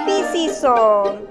ABC song.